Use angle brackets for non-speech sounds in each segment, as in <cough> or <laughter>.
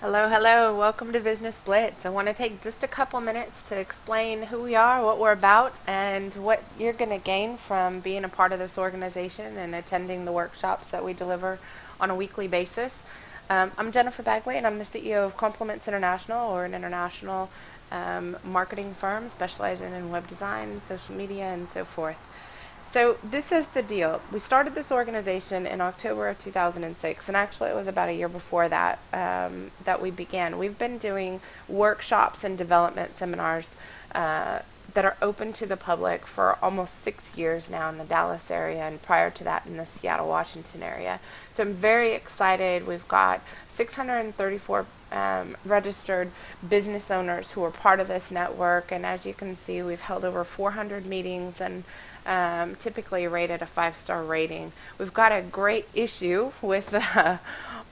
Hello, hello. Welcome to Business Blitz. I want to take just a couple minutes to explain who we are, what we're about, and what you're going to gain from being a part of this organization and attending the workshops that we deliver on a weekly basis. Um, I'm Jennifer Bagley, and I'm the CEO of Compliments International, or an international um, marketing firm specializing in web design, social media, and so forth. So this is the deal. We started this organization in October of 2006, and actually it was about a year before that um, that we began. We've been doing workshops and development seminars uh, that are open to the public for almost six years now in the Dallas area, and prior to that in the Seattle, Washington area. So I'm very excited. We've got 634 um, registered business owners who are part of this network, and as you can see, we've held over 400 meetings and um, typically rated a five star rating. We've got a great issue with uh,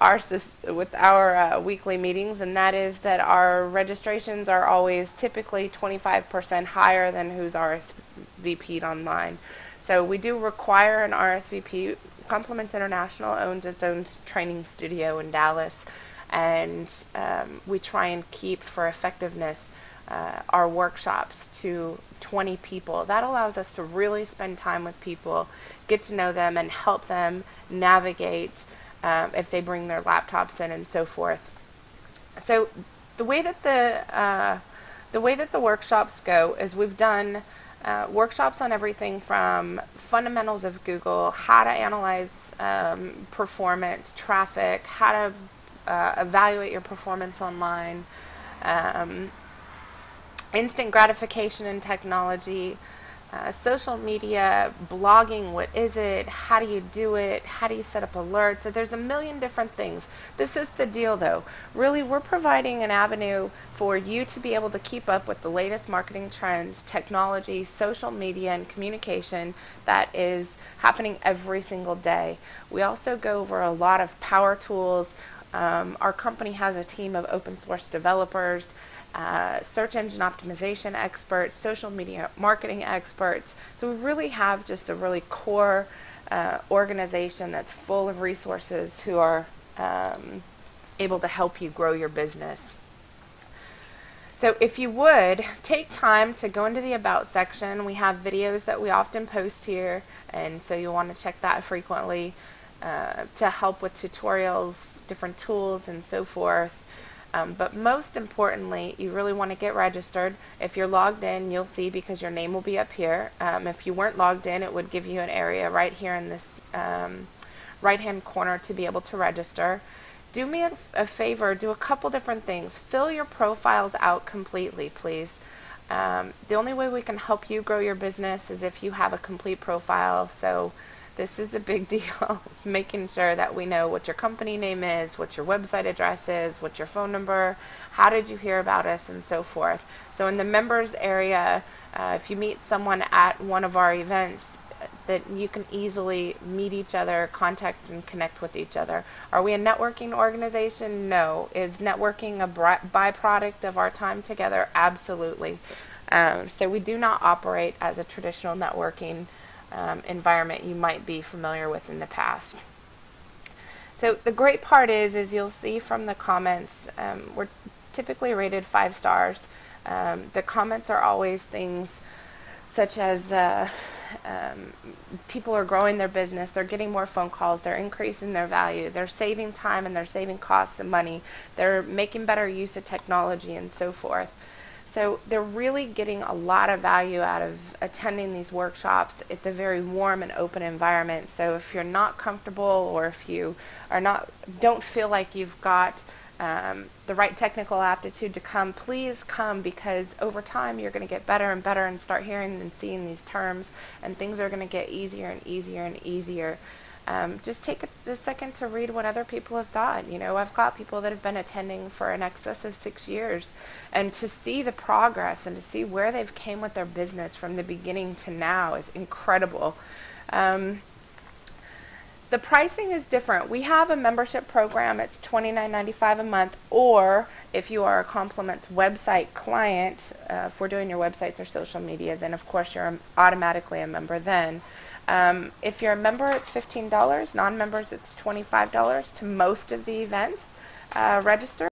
our with our uh, weekly meetings, and that is that our registrations are always typically 25% higher than who's RSVP'd online. So we do require an RSVP. Compliments International owns its own training studio in Dallas, and um, we try and keep for effectiveness uh, our workshops to 20 people. That allows us to really spend time with people, get to know them, and help them navigate um, if they bring their laptops in and so forth. So the way that the uh, the way that the workshops go is we've done uh, workshops on everything from fundamentals of Google, how to analyze um, performance, traffic, how to uh, evaluate your performance online. Um, instant gratification and technology, uh, social media, blogging, what is it? How do you do it? How do you set up alerts? So there's a million different things. This is the deal though. Really, we're providing an avenue for you to be able to keep up with the latest marketing trends, technology, social media, and communication that is happening every single day. We also go over a lot of power tools. Um, our company has a team of open source developers uh, search engine optimization experts, social media marketing experts. So we really have just a really core uh, organization that's full of resources who are um, able to help you grow your business. So if you would, take time to go into the About section. We have videos that we often post here, and so you'll want to check that frequently uh, to help with tutorials, different tools, and so forth. Um, but most importantly, you really want to get registered. If you're logged in, you'll see because your name will be up here. Um, if you weren't logged in, it would give you an area right here in this um, right hand corner to be able to register. Do me a, a, favor, do a couple different things. Fill your profiles out completely, please. Um, the only way we can help you grow your business is if you have a complete profile. So this is a big <laughs> deal. Making sure that we know what your company name is, what your website address is, what your phone number, how did you hear about us, and so forth. So in the members area, uh, if you meet someone at one of our events, that you can easily meet each other, contact and connect with each other. Are we a networking organization? No. Is networking a byproduct of our time together? Absolutely. Um, so we do not operate as a traditional networking um, environment you might be familiar with in the past. So the great part is, is you'll see from the comments, um, we're typically rated five stars. Um, the comments are always things such as uh, um, people are growing their business, they're getting more phone calls, they're increasing their value, they're saving time and they're saving costs and money, they're making better use of technology and so forth. So they're really getting a lot of value out of attending these workshops. It's a very warm and open environment. So if you're not comfortable or if you are not don't feel like you've got um, the right technical aptitude to come, please come because over time you're going to get better and better and start hearing and seeing these terms, and things are going to get easier and easier and easier um, just take a, a, second to read what other people have thought. You know, I've got people that have been attending for an excess of six years, and to see the progress and to see where they've came with their business from the beginning to now is incredible. Um, the pricing is different. We have a membership program. It's $29.95 a month, or if you are a Compliments website client, uh, if we're doing your websites or social media, then of course you're automatically a member then. Um, if you're a member, it's $15. Non-members, it's $25 to most of the events. Uh, register.